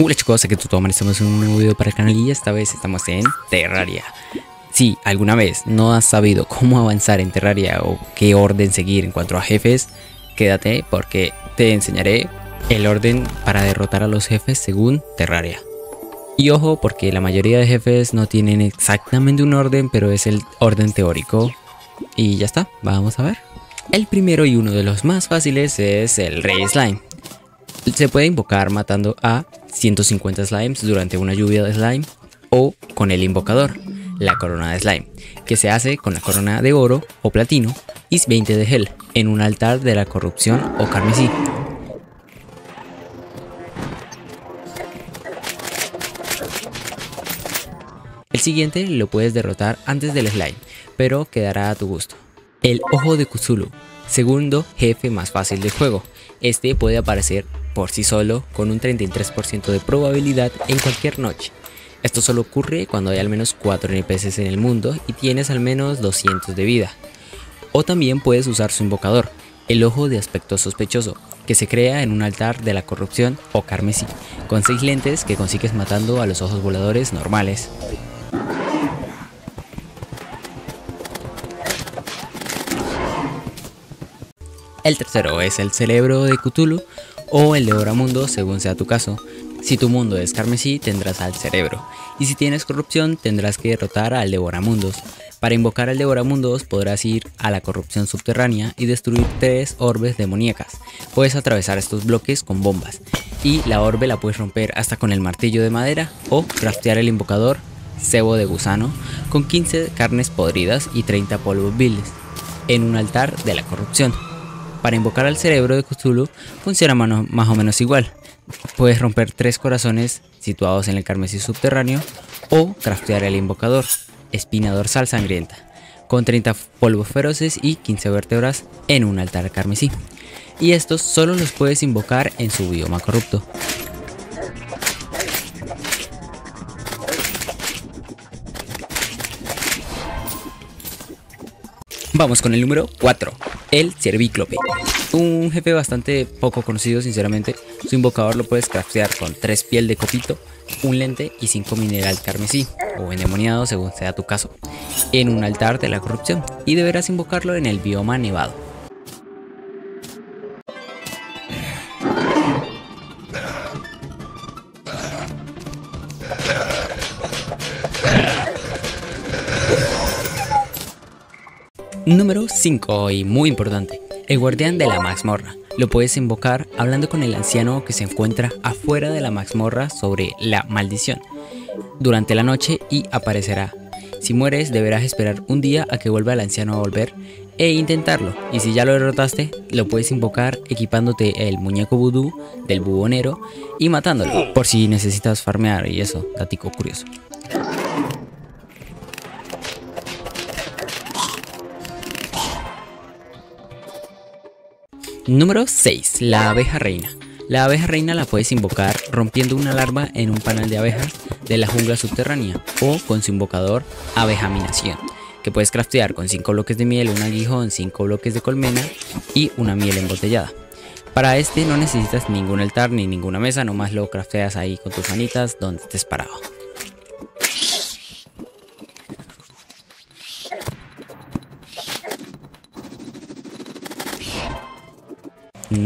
Hola chicos, aquí Tutoman, estamos en un nuevo video para el canal y esta vez estamos en Terraria. Si alguna vez no has sabido cómo avanzar en Terraria o qué orden seguir en cuanto a jefes, quédate porque te enseñaré el orden para derrotar a los jefes según Terraria. Y ojo porque la mayoría de jefes no tienen exactamente un orden, pero es el orden teórico. Y ya está, vamos a ver. El primero y uno de los más fáciles es el Rey Slime. Se puede invocar matando a 150 slimes durante una lluvia de slime o con el invocador, la corona de slime, que se hace con la corona de oro o platino y 20 de gel en un altar de la corrupción o carmesí. El siguiente lo puedes derrotar antes del slime, pero quedará a tu gusto. El Ojo de Cthulhu, segundo jefe más fácil del juego. Este puede aparecer por sí solo con un 33% de probabilidad en cualquier noche. Esto solo ocurre cuando hay al menos 4 NPCs en el mundo y tienes al menos 200 de vida. O también puedes usar su invocador, el ojo de aspecto sospechoso, que se crea en un altar de la corrupción o carmesí, con 6 lentes que consigues matando a los ojos voladores normales. El tercero es el cerebro de Cthulhu, o el Devoramundo según sea tu caso. Si tu mundo es carmesí tendrás al cerebro y si tienes corrupción tendrás que derrotar al Devoramundos. Para invocar al Devoramundos podrás ir a la corrupción subterránea y destruir tres orbes demoníacas. Puedes atravesar estos bloques con bombas y la orbe la puedes romper hasta con el martillo de madera o craftear el invocador cebo de gusano con 15 carnes podridas y 30 polvos viles en un altar de la corrupción. Para invocar al cerebro de Cthulhu funciona más o menos igual. Puedes romper tres corazones situados en el carmesí subterráneo o craftear el invocador, espina dorsal sangrienta, con 30 polvos feroces y 15 vértebras en un altar carmesí. Y estos solo los puedes invocar en su bioma corrupto. Vamos con el número 4, el Cervíclope. Un jefe bastante poco conocido sinceramente. Su invocador lo puedes craftear con 3 piel de copito, un lente y 5 mineral carmesí, o endemoniado según sea tu caso, en un altar de la corrupción. Y deberás invocarlo en el bioma nevado. Número 5 y muy importante, el guardián de la mazmorra. Lo puedes invocar hablando con el anciano que se encuentra afuera de la mazmorra sobre la maldición durante la noche y aparecerá. Si mueres deberás esperar un día a que vuelva el anciano a volver e intentarlo. Y si ya lo derrotaste, lo puedes invocar equipándote el muñeco vudú del bubonero y matándolo. Por si necesitas farmear y eso, datico curioso. Número 6. La abeja reina. La abeja reina la puedes invocar rompiendo una larva en un panal de abejas de la jungla subterránea o con su invocador abejaminación, que puedes craftear con 5 bloques de miel, un aguijón, 5 bloques de colmena y una miel embotellada. Para este no necesitas ningún altar ni ninguna mesa, nomás lo crafteas ahí con tus manitas donde estés parado.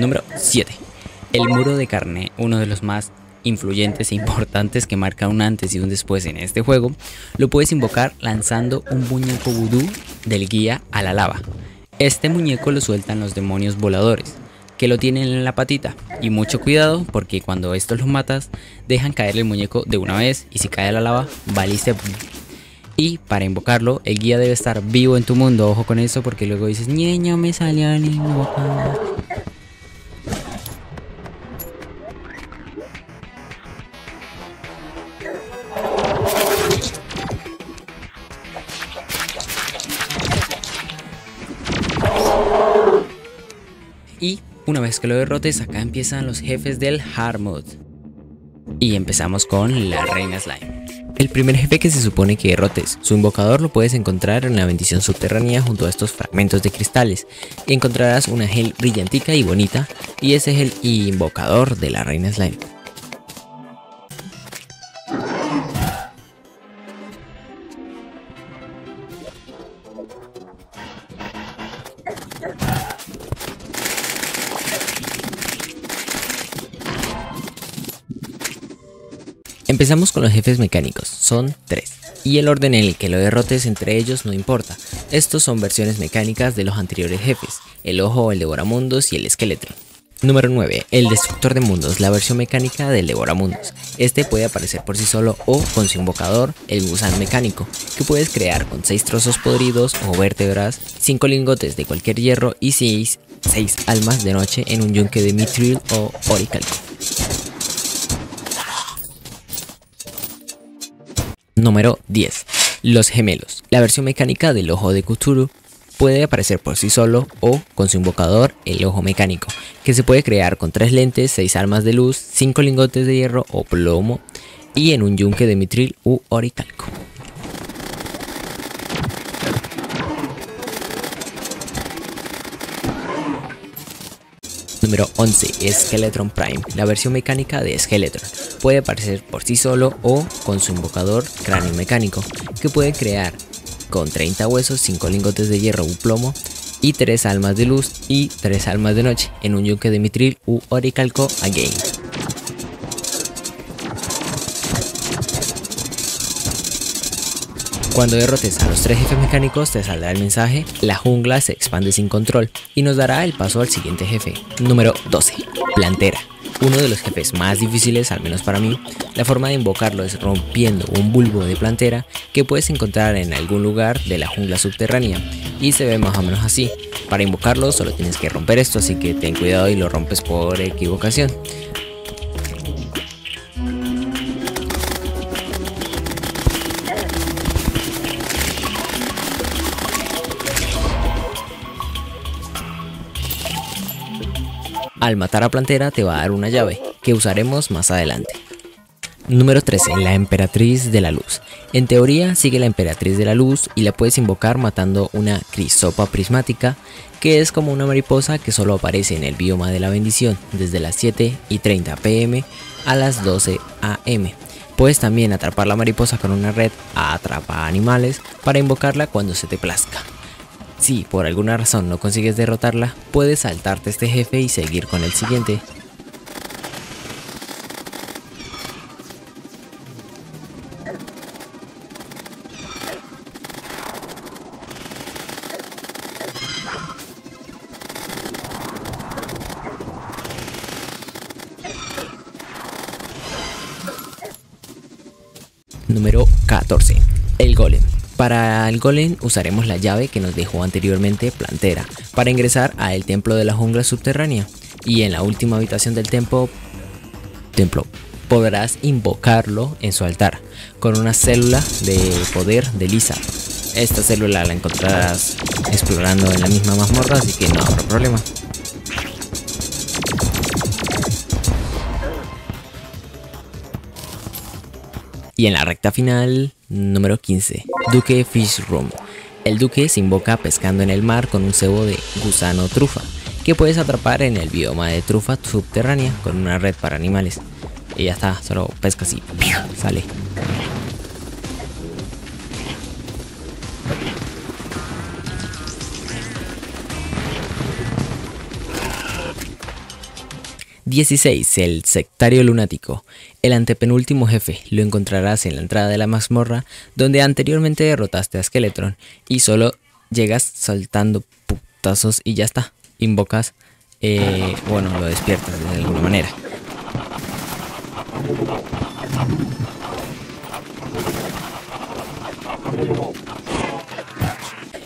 Número 7. El muro de carne, uno de los más influyentes e importantes que marca un antes y un después en este juego, lo puedes invocar lanzando un muñeco vudú del guía a la lava. Este muñeco lo sueltan los demonios voladores, que lo tienen en la patita. Y mucho cuidado porque cuando estos los matas, dejan caer el muñeco de una vez y si cae a la lava, valiste. Y para invocarlo, el guía debe estar vivo en tu mundo. Ojo con eso porque luego dices, ñeño, me salió el invocador. Y una vez que lo derrotes, acá empiezan los jefes del Hard Mode. Y empezamos con la Reina Slime. El primer jefe que se supone que derrotes, su invocador lo puedes encontrar en la bendición subterránea junto a estos fragmentos de cristales. Encontrarás una gel brillantica y bonita, y ese es el invocador de la Reina Slime. Empezamos con los jefes mecánicos, son tres. Y el orden en el que lo derrotes entre ellos no importa. Estos son versiones mecánicas de los anteriores jefes, el ojo, el devoramundos y el esqueleto. Número 9. El Destructor de Mundos, la versión mecánica del Devoramundos. Este puede aparecer por sí solo o con su invocador, el gusano mecánico, que puedes crear con 6 trozos podridos o vértebras, 5 lingotes de cualquier hierro y 6 almas de noche en un yunque de Mithril o Oricalco. Número 10. Los gemelos, la versión mecánica del ojo de Cthulhu puede aparecer por sí solo o con su invocador, el ojo mecánico, que se puede crear con tres lentes, seis armas de luz, cinco lingotes de hierro o plomo y en un yunque de mitril u oricalco. Número 11. Skeletron Prime, la versión mecánica de Skeletron. Puede aparecer por sí solo o con su invocador cráneo mecánico, que puede crear con 30 huesos, 5 lingotes de hierro u plomo y 3 almas de luz y 3 almas de noche en un yunque de mitril u oricalco again. Cuando derrotes a los tres jefes mecánicos te saldrá el mensaje La jungla se expande sin control y nos dará el paso al siguiente jefe. Número 12. Plantera uno de los jefes más difíciles, al menos para mí, la forma de invocarlo es rompiendo un bulbo de plantera que puedes encontrar en algún lugar de la jungla subterránea y se ve más o menos así. Para invocarlo solo tienes que romper esto, así que ten cuidado y lo rompes por equivocación. Al matar a Plantera te va a dar una llave, que usaremos más adelante. Número 13. La Emperatriz de la Luz. En teoría sigue la Emperatriz de la Luz y la puedes invocar matando una Crisopa prismática, que es como una mariposa que solo aparece en el bioma de la bendición desde las 7 y 30 pm a las 12 am. Puedes también atrapar la mariposa con una red a atrapa animales para invocarla cuando se te plazca. Si por alguna razón no consigues derrotarla, puedes saltarte este jefe y seguir con el siguiente. Número 14. El Golem. Para el golem usaremos la llave que nos dejó anteriormente Plantera para ingresar a el templo de la jungla subterránea y en la última habitación del templo, templo podrás invocarlo en su altar con una célula de poder de Lisa. Esta célula la encontrarás explorando en la misma mazmorra así que no habrá problema. Y en la recta final, número 15, Duque Fish Room. El duque se invoca pescando en el mar con un cebo de gusano trufa, que puedes atrapar en el bioma de trufa subterránea con una red para animales. Y ya está, solo pesca así, sale. 16. El sectario lunático. El antepenúltimo jefe lo encontrarás en la entrada de la mazmorra donde anteriormente derrotaste a Skeletron y solo llegas saltando putazos y ya está. Invocas, eh, bueno, lo despiertas de alguna manera.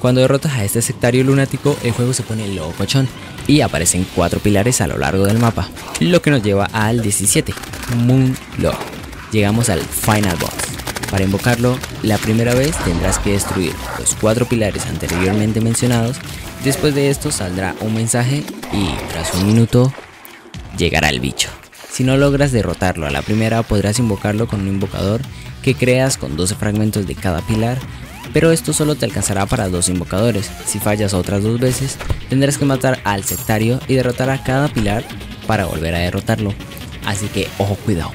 Cuando derrotas a este sectario lunático, el juego se pone locochón y aparecen cuatro pilares a lo largo del mapa, lo que nos lleva al 17, Moon Lord. Llegamos al Final Boss. Para invocarlo, la primera vez tendrás que destruir los cuatro pilares anteriormente mencionados. Después de esto saldrá un mensaje y tras un minuto llegará el bicho. Si no logras derrotarlo a la primera, podrás invocarlo con un invocador que creas con 12 fragmentos de cada pilar pero esto solo te alcanzará para dos invocadores. Si fallas otras dos veces, tendrás que matar al sectario y derrotar a cada pilar para volver a derrotarlo. Así que ojo cuidado.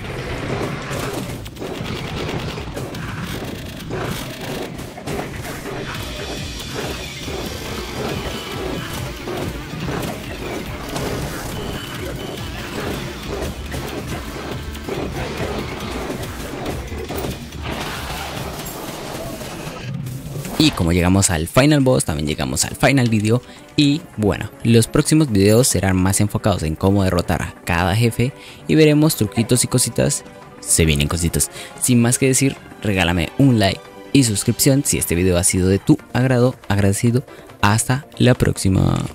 Y como llegamos al final boss, también llegamos al final video. Y bueno, los próximos videos serán más enfocados en cómo derrotar a cada jefe y veremos truquitos y cositas. Se vienen cositas. Sin más que decir, regálame un like y suscripción si este video ha sido de tu agrado. Agradecido. Hasta la próxima.